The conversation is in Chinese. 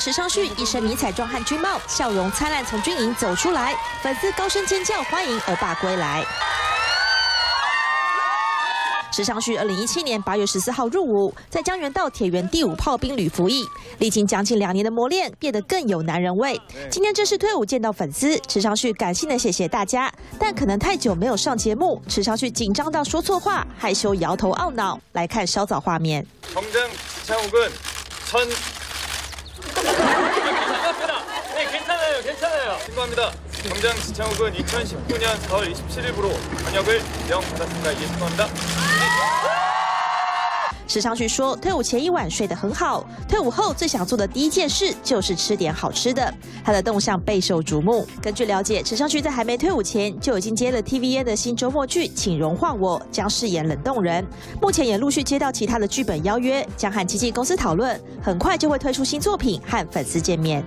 池昌旭一身迷彩装和军帽，笑容灿烂从军营走出来，粉丝高声尖叫欢迎欧巴归来。池昌旭二零一七年八月十四号入伍，在江原道铁原第五炮兵旅服役，历经将近两年的磨练，变得更有男人味。今天正式退伍见到粉丝，池昌旭感性的谢谢大家，但可能太久没有上节目，池昌旭紧张到说错话，害羞摇头懊恼。来看稍早画面。 네, 괜찮아요, 괜찮아요. 신고합니다. 정장 지창욱은 2019년 4월 27일부로 현역을 명 받았습니다. 예, 신고합니다. 池昌旭说，退伍前一晚睡得很好，退伍后最想做的第一件事就是吃点好吃的。他的动向备受瞩目。根据了解，池昌旭在还没退伍前就已经接了 TVN 的新周末剧《请融化我》，将饰演冷冻人。目前也陆续接到其他的剧本邀约，将和经纪公司讨论，很快就会推出新作品和粉丝见面。